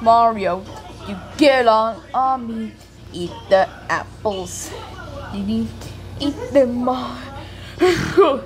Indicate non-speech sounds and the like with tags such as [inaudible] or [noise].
Mario, you get on on me. Eat the apples. You need to eat them all. [laughs] oh,